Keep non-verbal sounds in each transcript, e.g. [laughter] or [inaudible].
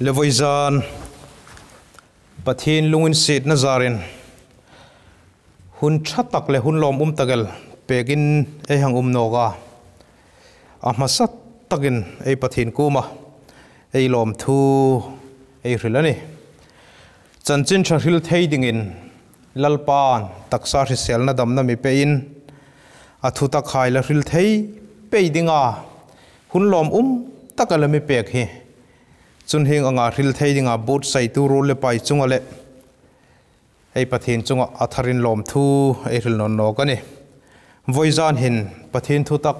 levoizan pathin lungin sit na zarin hun thatak le hun lom um tagal pekin e hang um noga a masat takin ei pathin kuma ei lom thu ei rilani chanchin tha ril thei dingin lalpan taksa ri sel na dam na mi pe in a thu ta khai la ril thei pe dinga hun lom um takalami pek hi chun hing anga ril thei dinga bot sai tu ro le pai chunga le. Ei pathin chunga atharin lom thu, ei ril non no ka ni voizan hin pathin thu tak.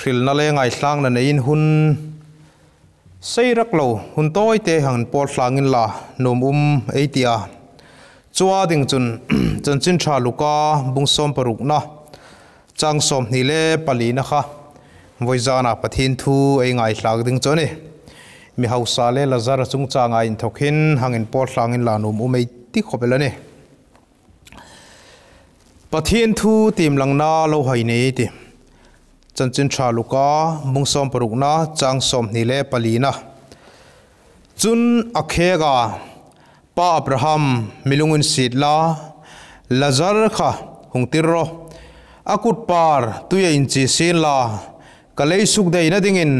Ril na le ngai hlang na nein hun. Sei rak lo, hun toy te hang por flangin la, nom um ei tia. Chua ding chun [clears throat] chun chin tha luka bung som paruk na. Chang som ni le, pali na kha. Voizana pathin thu, ei ngai hlag ding chone มีเฮาซาเล่ละซาร์จุงจางอินทกินหางินปอลหางินลานุมอุเมติขบเลนี่ยปะเทียนทูตีมลังนาโลหายนี้ติจันจินชาลูกามุงสอมปรุกนาจางสอมนิเลปลีนะจุนอเคกาป้าอับราฮัมมิลุงอินสีลาละซาร์ค่ะหงติโรอากุดปาร์ตุยอินจีซีลากะเลยสุกได้นะดิ่งิน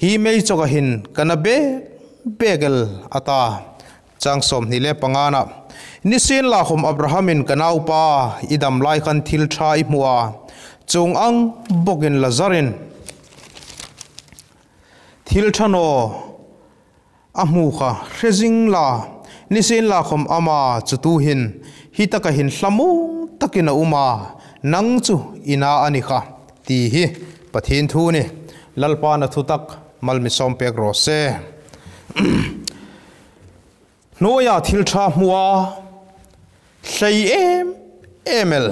hi mei choka hin kana be begel ata changsom ni le pangana. Ni sin la khom abrahamin kanau pa idam lai kan thil tha i muwa chung ang bokin lazarin. Thil thano amu kha rezing la. Ni sin la khom ama chutu hin hi taka hin hlamu takina uma. Nang chu ina ani kha. Ti hi pathin thu ni lalpa na thu tak มัลมิซอมเปกโรเซนัวยาทิลชามัวใส่เอ็มเอเมล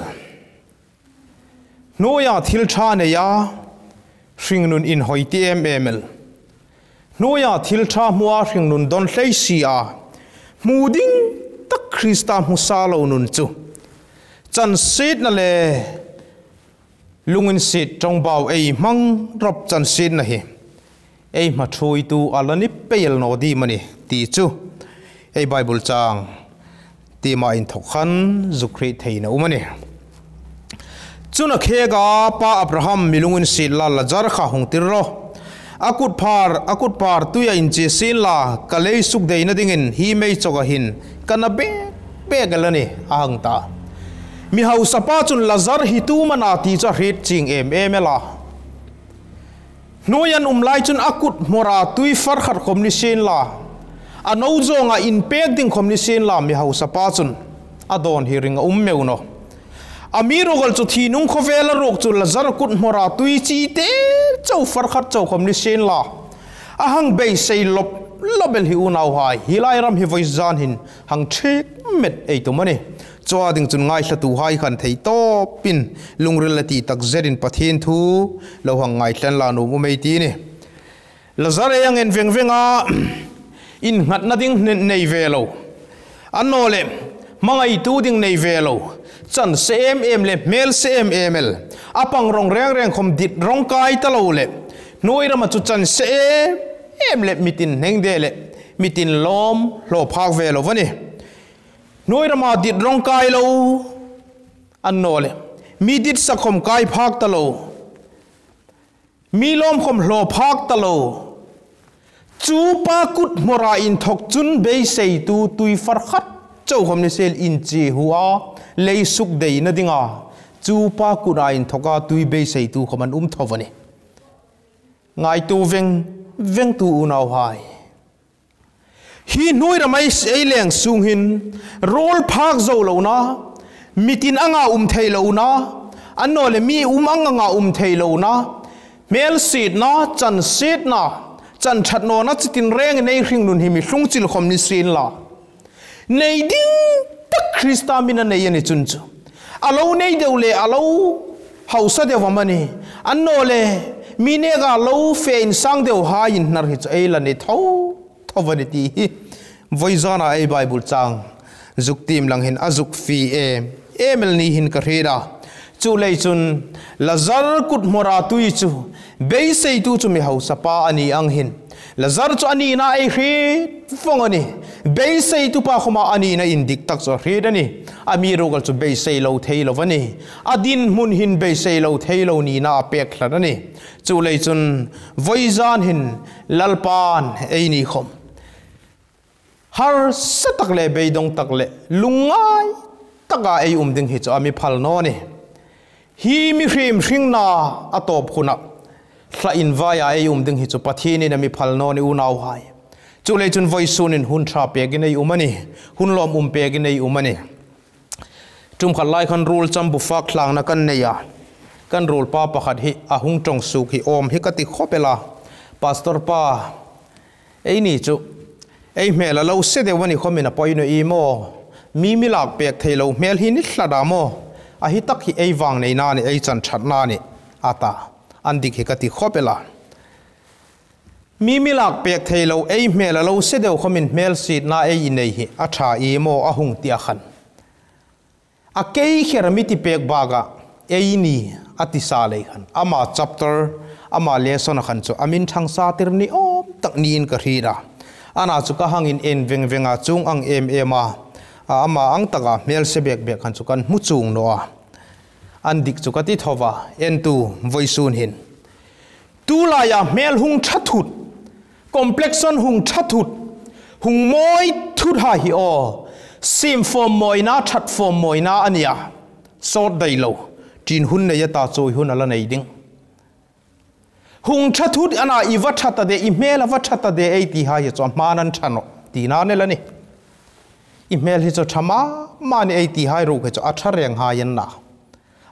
นัวยาทิลชาเนียสิงนุนอินหอยตีเอ็มเอเมลนัวยาทิลชามัวสิงนุนดอนเลซีอามูดิงตักคริสตามุซาโลนุนจูจันสีดนั่นเลยลุงอินซีดจงเบาไอ้มังรับจันสีดนะเฮ ei ma thui tu alani peil no di mani, ti chu. Ei bible chang, ti ma in thok khan zukri theina umani chuna khega pa abraham milungin Sila lazar kha hung tirro akut phar, akut par tuya in che sin la kalei suk dei na dingin, hi mei choga hin kana be be galani ahang ta. Mi hau sapa chun lazar hitu mana ti cha hret ching em em e la noyan umlai chun akut mora tui far khat khom ni sin la. A no zonga in pek ding khom ni sin la mi hau sapa chun. Adon hi ring um meu no. Amiro gal chu thi nung kho vela rok chu lazar kut mora tui chi te chau far khat chau khom ni sin la. Ahang be sei lop, lobel hi unau hai. Hilai ram hi voizan hin. Hang thik met ei to mani chua ding chun ngai thla tu hai khan thei to pin lungril la ti tak zerin pathin thu. Lo hang ngai thlan la nu mu mei ti ni. Lazar yang en veng venga [clears throat] in ngat na ding nei ve lo. An no le mangai tu ding nei ve lo. Chan se em em le, mel se em em el apang rong reng reng khom dit rong kai ta lo le. Noi ra ma chu chan se em le mitin neng de le. Mitin lom, lo phak ve lo vani noi rama dit rong kai lo. An no le mi dit sa khom kai phak ta lo. Mi lom khom lo phak ta lo. Chu pa kut mora in thok chun be sei tu tui far khat. Chau khom ni sel in chi huwa lei suk dei na dinga. Chu pa kut a in thoka tui be sei tu khom an um thovani ngai tu veng veng tu unau hai hi noi ra mai sei leng sung hin, rol phak zo lo na, mitin anga um thei lo na an no le mi um anga nga um thei lo na, mel sit na, chan sit na, chan that no na, chitin reng nei hring nun hi mi hlung chil khom ni sin la. Nei ding, tak krista mina nei ani chun chu. Alo nei deu le, alo hausa de wamani an no le, mi ne ga lo fe in sang deu ha in nar hi ai la ni thau thawani hi voi zana bible chang. Zuk tim lang hin azuk fi e. Emel ni hin ka reda chu lei chun, lazar kut mora tui chu. Bei sei tu chu mi hausa sapa ani ang hin. Lazar chu ani na ai hi phong ani. Bei sei tu pa khoma ani na in dik tak cho hri dani. Ami ro gal chu bei sei lo thei lo wani adin mun hin bei sei lo thei lo ni na pek thla ani chu lei chun voizan hin lalpan ei ni khom. Har sa tak le be dong tak le lungai taka ei um ding hi chu ami phal no ni hi mi hrim hring na atop khuna thla in vaya ei um ding hi chu pathi ni na mi phal no ni u nau hai chu le chun voi sun in hun tha pe gi nei umani hun lom um pe gi nei umani tum khat lai khan rule cham bu fa khlang na kan nei ya kan rule pa pakhat hi a hung tong su hi om hi ka ti khopela pastor pa ei ni chu ei me la lo se de wani khomi na poino i mo mi mi lak pek thei lo mel hi ni hla da mo a hi tak hi ei wang nei na ni ei chan that na ni ata an dik hi ka ti khopela mi mi lak pek thei lo ei mel la lo se de khomin mel si na ei nei hi a tha i mo a hung tia khan a kei kher mi ti pek baga ei ni ati sa le khan ama chapter ama lesson khan chu amin thang sa tir ni om tak ni in ka ri ra. Ana chu ka hangin en veng venga chung ang em ema ama ang taka mel se bek bek han chu kan mu chung no an dik chu ka ti thowa, en tu voisun hin. Tu la ya mel hung thathut complexion hung thathut hung moi thut ha hi o. Sim form moi na that form moi na ania. Sort dai lo. Tin hun ne ya ta choi hun ala nei ding. หุงชะทุดอันอีวัชัตะเดอีเมลวัชัตะเดไอที่หายจอมมานันชนะตีนานเนลนี่อีเมลที่จะทำมามานไอที่หายรู้ก็จะอัชเรียงหายันนะ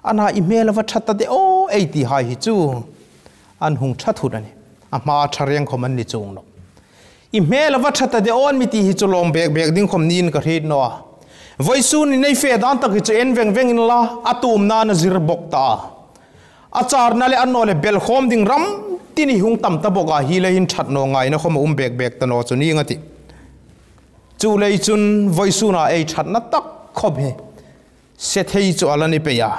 อันอีเมลวัชัตะเดโอไอที่หายจูอันหุงชะทุดอันนี้อามาอัชเรียงคมันนิจงนกอีเมลวัชัตะเดโอนมิตีฮิจูลมเบกเบกดิ้งคมนีนกระทิดนัว Voisun in ei fedan tak hi chen veng veng in la atum na na zir bok ta. Achar na le an no le bel khom ding ram tini hung tam ta boga hi le hin that no ngai na khom um bek bek ta no chu ni ngati chu lei chun voisu na ei that na tak khop he se thei chu alani pe ya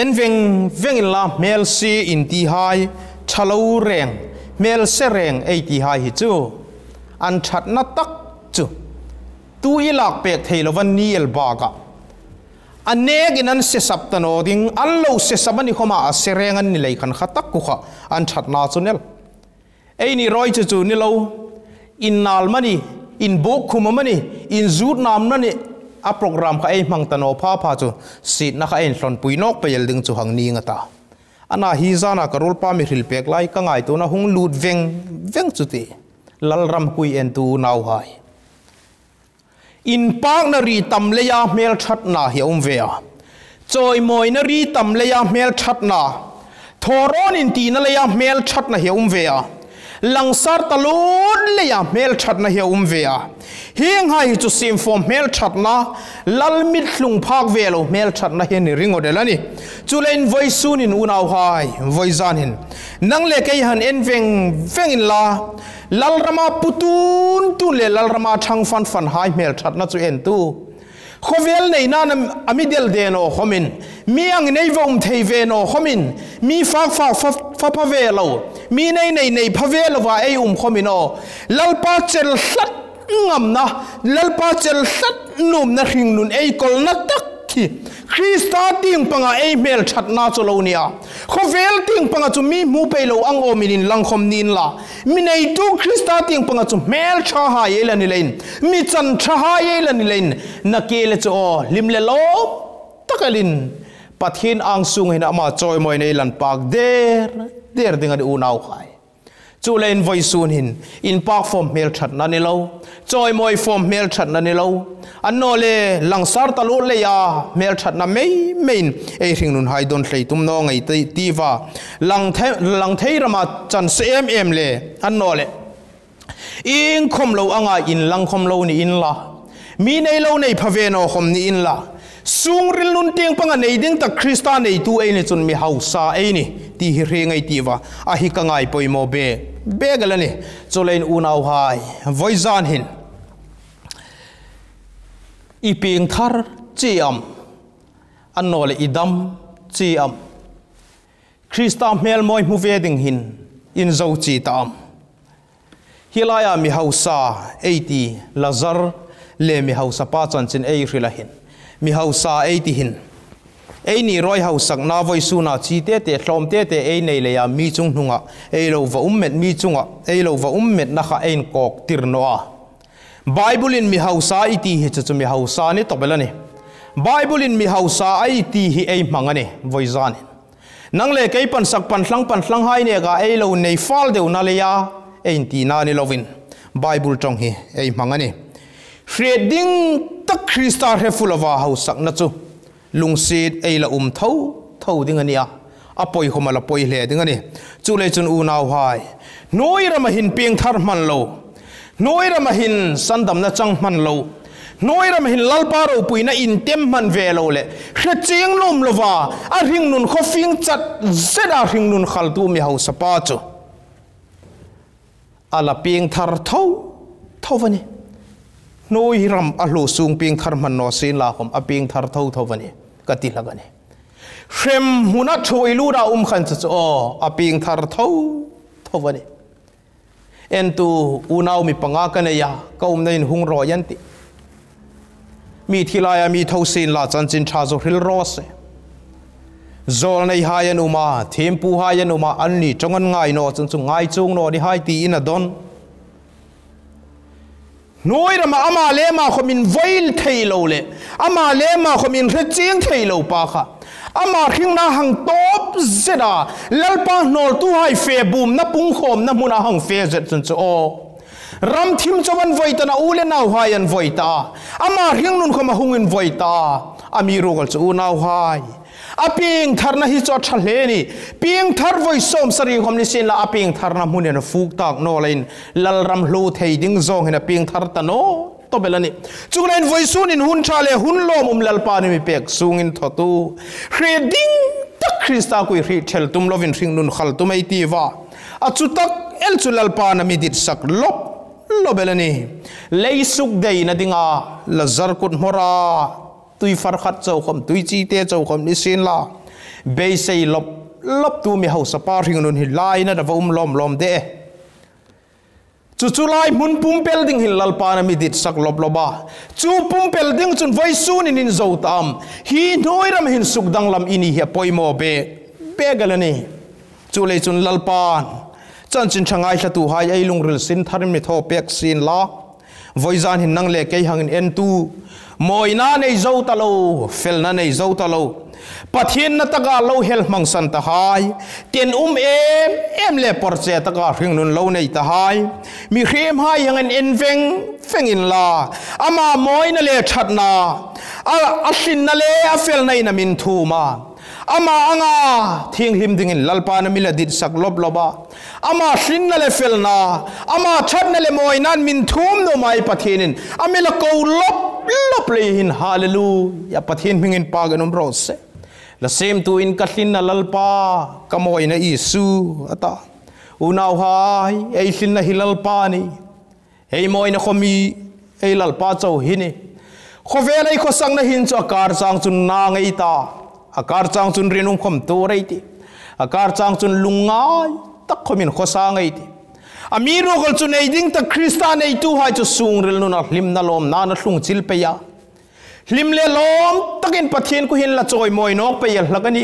en veng veng in la mel si in ti hai chalo reng mel se reng ei ti hai hi chu an that na tak chu tu i lak pek thei lo van ni el ba ka anek in an se sap ta no ding an lo se sabani khoma a se reng an ni lei khan khatak ku kha, an that na chu nel. Ei ni roi chu chu ni lo, in nal mani, in bok khuma in zut nam na ni, a program kha ei mang tano pha pha chu sit na kha en hlon pui nok pe yel ding chu hang ni nga ta. Ana hi zana karol pa mi hril pek lai ka ngai tu na hung lut veng veng chu ti. Lalram kui en tu nau hai in Park na ri tam le ya, mel that na hi om ve choi moi na ri tam le ya, mel that na. Thoron in ti na le ya, mel that na hi om ve a langsar talun le ya, mel that na hi um ve a hiang um hai chu sim form mel that na. Lal mit hlung phak ve lo, mel that na hi ni ringo de lani chu len voi sun in unau hai, voi zan hin nang le ke han en veng veng in la. ลลรมาปุตุนตุเลลลรมาชังฟันฟันหายเมลชัดนัจูเอ็นตูขวเวลในนั้นอามิเดลเดนโอขมินมีอังในวงเทเวโอขมินมีฟ้าฟ้าฟ้าฟ้าพเวลมีในในในพเวลว่าเออุมขมินโอลลปาเจลสัดงามนะลลปาเจลสัดนุ่มนะหิงนุนเอกลนักตัก ki Krista ting panga email chat na cho lo nia. Khovel ting panga chu mi mu lo ang o minin lang nin la. Mi tu Krista ting panga chu mel cha ha ye la ni lein. Mi chan cha ha ye ni lein. Na ke le cho lim lo takalin pathin ang sung hin ama choi moi nei lan pak der der dinga di unau khai จูเลนไวซูนหินอินปากฟอมเมลชัดนั่นนี่เราจอยมวยฟอมเมลชัดนั่นนี่เราอันโนเลหลังสารตลุเลียาเมลชัดนันไม่ไม่เอริงนุนไฮดอนใส่ตุ้มน้องไอตีตีว่าหลังเทหลังเทียรมาจันเซมเอ็มเลอันโนเลอิงคมเราอ่างอินลังคมเรานี่อินละมีในเลาในพเวโอคมนี่อินละ sung ril nun tiang panga nei ding ta krista nei tu ei ni chun mi hausa ei ni. Ti hi re ngai ti wa. A hi ka ngai poi mo be. Be gala ni. Cholain u nau hai. Voizan hin. I ping thar chi am. An no le idam chi am. Krista mel moi mu ve ding hin. In zo chi ta am. Hilaya mi hausa eiti lazar le mi hausa pa chan chin ei rilahin mi hausa eiti hin ei ni roi hausak na voi su na chi te te hlom te te ei nei le ya mi chung hnunga ei lo va ummet mi chunga ei lo va ummet na kha ein kok tir no a bible in mi hausa iti hi chu mi hausa ni to belani bible in mi hausa ei ti hi ei mangani voi zan nang le kei pan sak pan thlang pan thlang hai ne ga ei lo nei fal deu na le ya ein ti na ni lovin. Bible trong hi ei mangani shreding tak krista refulova hausak na chu lungsit ei la um tho tho ding ania apoi homa la poi hle ding ani chu le chun u naw hai noi ra ma hin pieng thar man lo noi ra ma hin sandam na chang man lo noi ra mà hin lal pa ro pui na in tem man ve lo le khre ching lom lo wa a ring nun kho fing chat zeda ring nun khal tu mi hau sa pa chu ala à pieng thar tho tho vani noi ram a lo sung pieng thar man no sin la khom a pieng thar tho tho vani ka ti la gani shem huna choi lu ra um khan chu o a pieng thar tho tho vani en tu unau mi panga ka ne ya ka um nei hung ro yan ti mi thilaya mi tho sin la chan chin tha zo hril ro se zol nei hayan uma them pu hayan uma an ni chongan ngai no chung chung ngai chung no ni hai ti in a don นุยรมาอามาเลมาขมินไวลเทโลเลอามาเลมาขมินเรจิงเทโลปาค่ะอามาขิงนาหังตบเจดาเลปาโนลตัวไฮเฟบูมนับปุงโคมนับมุนาหังเฟเจดจนจะโอรำทิมจวันไวตนาอูเลนาวไฮยันไวตาอามาขิงนุนขมาหุงินไวตาอามีรูกัลจะอูนาวไฮ aping tharna hi cho thale ni. Ping thar voi som sari khom ni sin la aping tharna mun na fuk tak no lain lal ram hlu thei ding zong hena ping thar ta no. To belani chunglain voi sun in hun chale hun lom um lal pa ni mi pek sung in thotu hre ding tak krista kui hri thel tum lovin ring nun khal tum ai ti wa a chu tak el chu lal pa na mi dit sak lop. Lo belani leisuk dei na dinga. Lazar kut mora. ตุยฟาร์ขัดเจ้าคมตุยจีเตเจ้าคมนิสินละเบยใส่ลบลบตัวมีเฮาสปาร์ทิงนุนหิลายนะดับอุ้มลอมลอมเดจูจูไลมุนปุ่มเปลดิ้งหินลลปานามิดิดสักลบลบะจูปุ่มเปลดิ้งจุนไวซูนินินโจตามฮีน้อยรำหินสุกดังลำอินีเฮปอยโมเบเบกันนี่จูเลยจุนลลปานจันจินช่างไอชะตูหายไอลุงริลสินทารมิทอเปียกสินลา zan hin nang le ke hang en tu. Moi na nei zo ta lo, fel na nei zo ta lo. Pathian na taga lo hel mang san ta hai. Ten um em em le por che taga ring nun lo nei ta hai. Mi khem hai yang en en veng feng in la. Ama mồi na le that na. A asin na le, a fel nei na min thu ma. Ama anga thing him ding in lalpa na mila dit sak lob loba ama hrin na le fel na ama that na le moi nan min thum no mai pathinin amila ko lop lop le hin hallelujah pathin mingin paganum rose la same tu in kahlin na lalpa kamoi na isu ata unaw hai ei hrin na hilalpa ni ei moi na khomi ei lalpa chau hini khovel ei khosang na hin cho kar sang chun na ngei ta akar chang chun rinum khom tu rei ti. Akar chang chun lungai tak khomin khosa ngai ti. Ami ro gol chun ei ding ta kristan ei tu hai chu sung ril nu na lim na lom, na na hlung chil pe ya. Lim le lom takin pathian ku hin la choi moi nok pe yal hlagani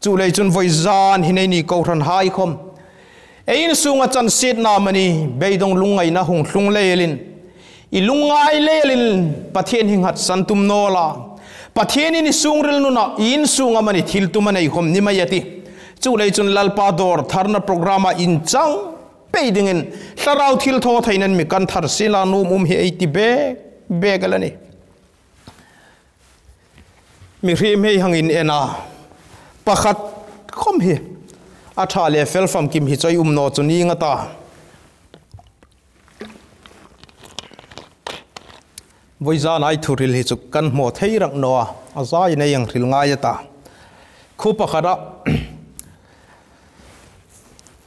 chu le chun voi zan hinai ni ko ran hai khom. Ein sunga chan sit na mani beidong lungai na hung hlung lelin i lungai lelin pathian hing hat santum no la pathian in sungril nu na in sunga mani thil tu manai khom ni mayati chu lei chun lalpa dor tharna programa in chang peiding in hlarau thil tho thainan mi kan thar sila nu mum hi ai ti be be galani. Mi rim hei hangin ena. Pakhat khom hi a tha le fel fam kim hi choi um no chu ni nga ta วิจารณ์ไอทุริลฮิจุกันหมดที่รักนัวอาศัยในยังริลง่ายตาคู่ปะขัด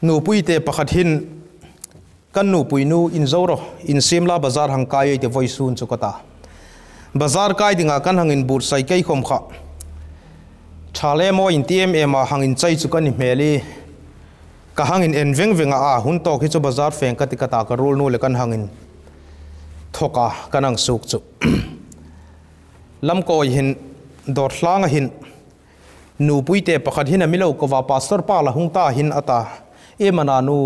นูปุยเตปะขัดหินกันนูปุยนูอินโซโรอินเซมลาบาซาร์หังกายเตวิซูนจุกตาบาซาร์กายดิงากันหังอินบูร์ไซเกยคมขะชาเลมออินทีเอ็มเอมาหังอินใจจุกันนิเมลีกะหังอินเอ็นเวงเวงอาหุ่นโตกิจุบาซาร์เฟงกติกตากรูลนูเลกันหังอิน ทกะกันังสุกจุลำโกยหินดอดล้างหินนูปุยเตปขัดหินมิโลกว่าปาสตอร์ปาละหุงตาหินอตาเอมานานู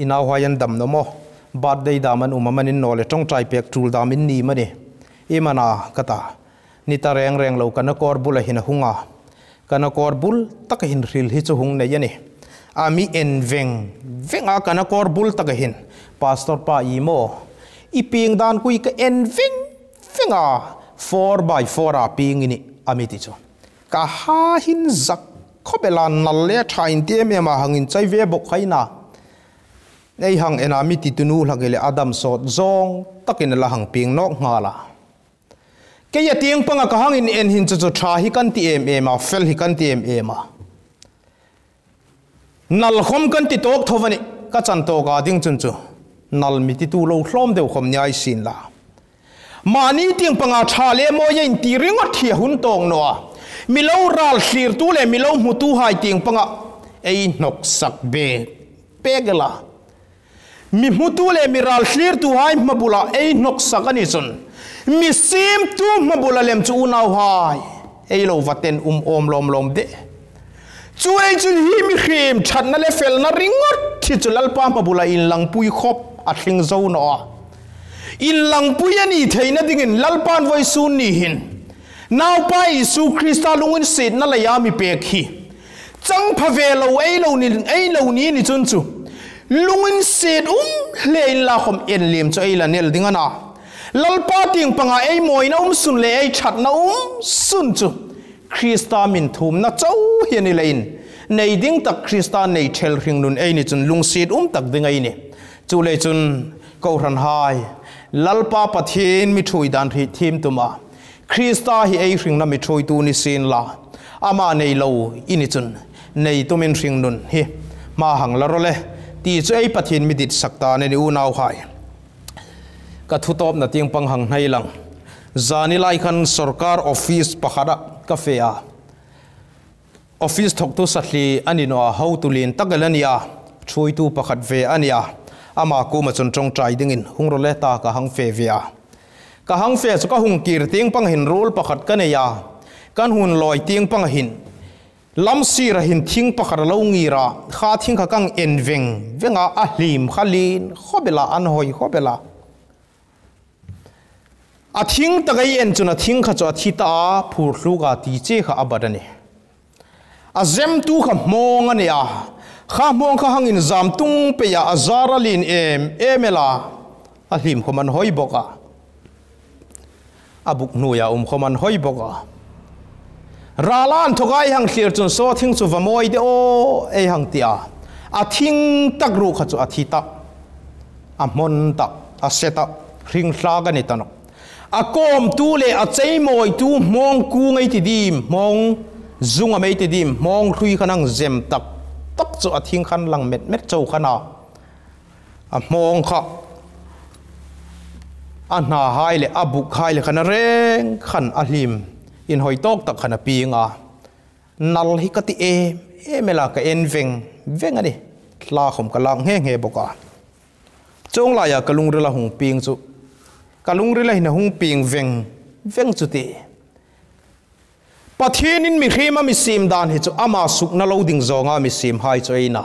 อินาวายันดำนโมบาดได้ดามันอุมามันินนอเลจงใจเปียกจูลดามินนีมันเอเมานากะตานิตาแรงแรงเลวกันกอร์บุลหินหุงากันกอร์บุลตักหินริลฮิจุหุงเนยันนี่อามีเอ็นเวงเวงอากันกอร์บุลตักหินปัสตอร์ปาอีโม ping dan kui ka en ving ving a 4 by 4 a ping ini amiti chu ka ha hin zak khobela nal le thain te me ma hangin chai ve bok khaina nei hang en ti tunu lagele adam sot zong takin la hang ping nok ngala cái ya tiếng panga ka hangin en hin chu chu tha hi kan ti em em a fel hi kan ti em em a nal khom kan ti tok thovani ka chan to ga ding chun chu nal mi ti tu lo hlom deu khom nyai sin la. Mani tiếng panga tha le mo yin ti ringa thia hun tong no mi lo ral hlir tu le mi lo mu tu hai tiếng panga ei nok sak be pegla mi mu tu le mi ral hlir tu hai ma bula ei nok sak ani chun mi sim tu ma bula lem chu nau hai. Ei lo vaten um om lom lom de chu chun hi mi khim chan na le fel na ringot thi chu lal pa ma bula in lang pui khop a thing zo no in lang pui ani theina dingin lal pan voi su ni hin nau pa isu krista lungin sit na la ya mi pe khi chang pha ve lo ei lo ni ei lo ni ni chun chu lungin sit um le in la khom en lem cho ei la nel dingana. Lalpa ting panga ei moi na um sun le ei chat na um sun chu krista min thum na chau hian ni lein. Nei ding tak krista nei thel ring nun ei ni chun lung sit um tak ding ei ni. Chu le chun ko ran hai. Lalpa pathin mi thui dan thi thim tuma. Krista hi ei ring na mi thui tu ni sin la. Ama nei lo ini chun nei tumin ring nun hi. Ma hang la ro le ti chu ei pathin mi dit sakta ne ni u nau hai. Ka thu top na tiang pang hang hai lang. Zani lai khan sarkar office กาเฟอออฟฟิศทกตุสัตลีอันนี้นัวเฮาตุลินตักเลนี่อาช่วยตูประคดเวอันนี้อาอามากูมาจนจงใจดิ่งินหุงรเลตากะหังเฟเวียกะหังเฟสก็หุงกีรติงปังหินรูลประคัดกันเนียกันหุ่นลอยเตีงปังหินลำซีระหินทิ้งประคัดเลวงีระข้าทิ้งข้กังเอ็นเวงเวงอาอหลิมข้ลีนข้อเบลาอันหอยข้อเบลา a thing ta gai en chuna thing kha cho thi ta phur hlu ga ti che kha abadani a zem tu kha mong ani a. Kha mong kha hangin zam tung pe ya azara lin em emela a hlim khoman hoi boka abuk nu ya um khoman hoi boka ralan thogai hang thlir chun so thing chu vamoi de o e hang tia a. Thing tak ru kha chu a thi ta. A mon ta, a seta ring hla ga ni tanok a kom tu le a chei moi tu mong ku ngai ti dim mong zunga mai ti dim mong thui khanang zem tak tak chu a thing khan lang met met chau khana a mong kha a na hai le a buk hai le khana reng khan a hlim in hoi tok tak khana pi nga nal hi ka ti e e mela ka en veng veng ani tla khom ka lang he nge boka chong la ya kalung rela hung ping chu kalung rila hina hung ping veng. Veng chu ti. Pathin in mi khema mi sim dan hi chu ama suk na loading zonga mi sim hai chu ina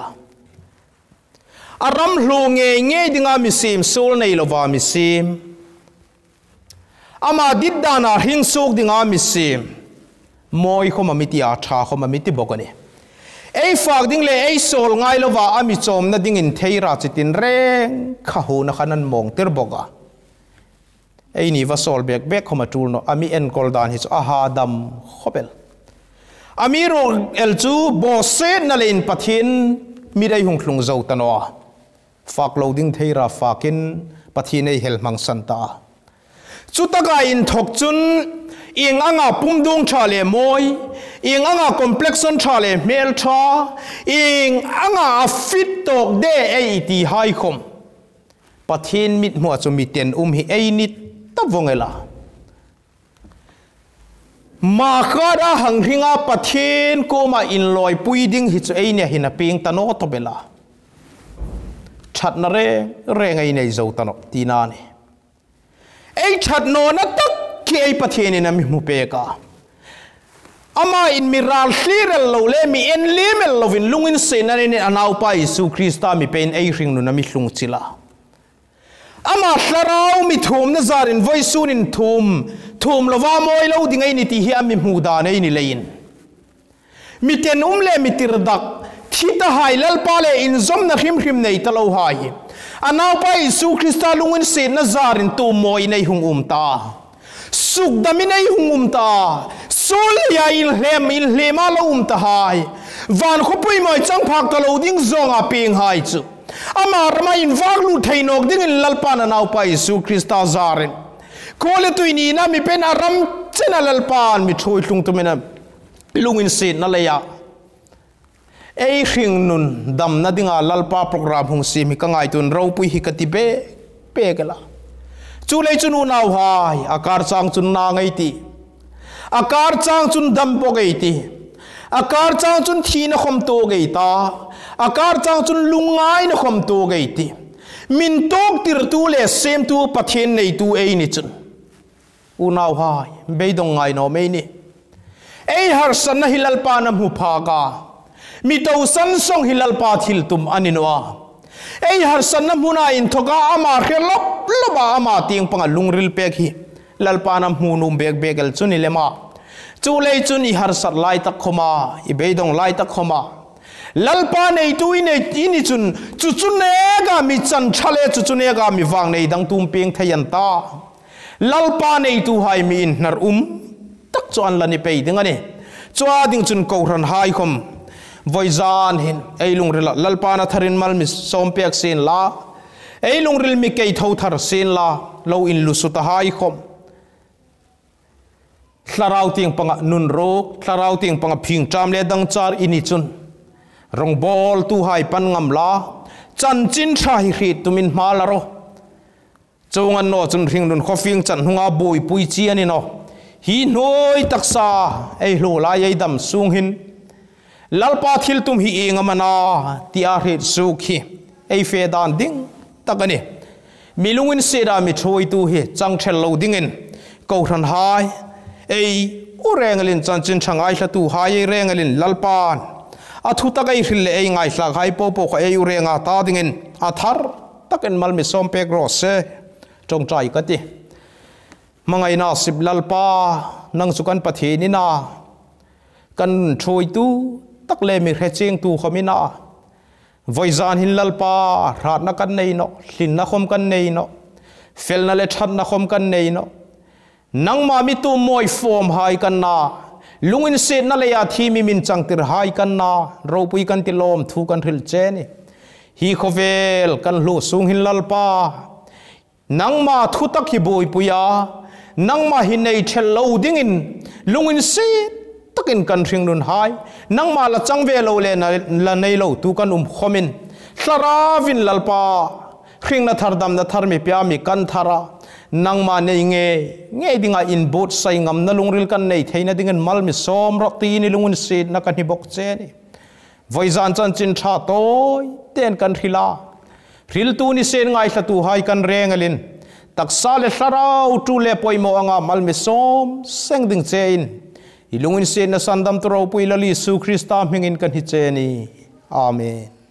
aram hlu nge nge dinga mi sim, sul nei lova mi sim. Ama dit dana hing suk dinga mi sim. Moi khoma mi ti a tha khoma mi ti bokani ei fak ding le ei sol ngai lova ami chom na ding in theira chitin reng. Kha hu na khanan mong ter boga ei ni va sol bek bek khoma tul no ami en kol dan hi a ha dam, khopel. Ami ro el chu bo se na lein pathin mi dai hung thlung zo ta no fak loading theira fakin, pathin ei hel mang santa. Chu taka in thok chun, ing anga pumdung tha le moi, ing anga complexion tha le mel tha, ing anga fit tok de ei ti hai khom. Pathin mit mo chu mi ten um hi ei nit ta vongela ma kha da hang ringa pathin ko ma in loi pui ding hi chu ei ne hin a ping ta no to bela chặt na re re ngay này dâu tano tì na ni ấy chặt nó nó tất khi ấy bắt thiên nên mi mu pe cả ama in mi ral hlir lo le mi en lim el lo lungin se na ne anau pa isu krista mi pen ei ring nu na mi hlung chila ama hlarau mi thum na zarin voi sun in thum thum lo wa moi lo dingai ni ti hi ami mu da nei ni lein mi ten um le mi tir dak thita hai lal pa le in zom na him him nei ta lo hai anau pa isu krista lungin se na zarin tu moi nei hung um ta suk damin ei hung um ta sol ya il hlem il hlema lo um ta hai van khopui moi chang phak ta lo ding zonga ping hai chu ama rama in vak lu thainok ding in lalpa na nau pa isu krista zarin kole tuini na mi pen aram chena lalpan mi thoi tlung tu mena lungin sit na leya ei hring nun dam na dinga lalpa program hung si mi kangai tun ro pui hi katibe pe gala chu lei chu nu nau hai akar chang chun na ngai ti akar chang chun dam po gai ti อาการจังจุนทีนะคมตัวไงตาอาการจังจุนลุงไงนะคมตัวไงตีมินตกติรตูเลเซมตูปะเทนในตัวเอนิจุนอุณาวหายเบยดงไงนอไม่นี่เอฮาร์สันฮิลลปานมุภากามีตัวสันสงฮิลลปาทิลตุมอันินวาเอฮาร์สันมุนาอินทกาอามาเคลบลบอามาตีงปังลุงริลเปกฮีลลปานมุนุมเบกเบกลจุนิเลมา chu lei chun i har sat lai tak khoma, i beidong lai tak khoma. Lalpa nei tu nei ini chun chu chun ne ga mi chan chale chu chun ne ga mi wang nei dang tum ping thayan ta. Lalpa nei tu hai mi in nar um tak chuan lani pe ding ani chua ding chun ko ran hai khom. Voi zan hin, ei lung rela lalpa na tharin mal mi som pek sin la. Ei lung ril mi kei thau thar sin la, lo in lu su ta hai khom tlarau tiang panga nun ro tlarau tiang panga phing cham le dang char ini chun. Rong bol tu hai pan ngam la, chan chin tha hi ri tumin ma la ro. Chungan no chun ring nun khofing chan hunga boi pui chi ani no hi noi taksa ei lo la yai dam sung hin. Lalpa thil tum hi enga mana ti a ri su khi ei fe dan ding takani milungin sera mi thoi tu hi, chang thel lo dingin ko than hai ei u rengalin chan chin thangai hla tu hai rengalin lalpan a thu takai hil ei ngai hla khai po po kho ei u renga ta dingin a thar takin mal mi som pek ro se trong trai ka ti mangai na sip lalpa nang sukan pathi ni na kan throi tu tak le mi khe cheng tu khomina voi zan hin lalpa rat na kan nei no hlin na khom kan nei no fel na le that na khom kan nei no นังมามิตูมวยฟอมหายกันนาลุงอินเซนนั่นเลยาที่มีมินจังติรหายกันนาเราปุยกันติลมทูกันทิลเจนีฮีโคเวลกันลูสุงหินลลปานังมาทุตักฮิบุยปุยานังมาหินเนเชลลูดิ้งินลุงอินเซตักินกันเชิงนุนหายนังมาละจังเวโลเลนละในโลทูกันอุมคอมินสราวินลลปาเชิงนัทธรดำนัทธรมีพิามีกันธารา นังมาเนเงยเงยดิ่งอินบูดใส่งำนั่งลงริลกันในเทนดิ่งินมัลมิสอมรตีนี่ลุงอินสีนักนิบกเจนี่วัจันจันจินชาโต้เต้นกันทิลาริลตูนีเซนไงสตูหายกันเรียงลินตักซาเลสราวตูเลปอยมองามัลมิสอมเซงดิ่งเจนอิลงอินเซนนักสันดัมตัรอปุยลลีสุคริสตามหิงอินกันฮิเจนี่อาเมน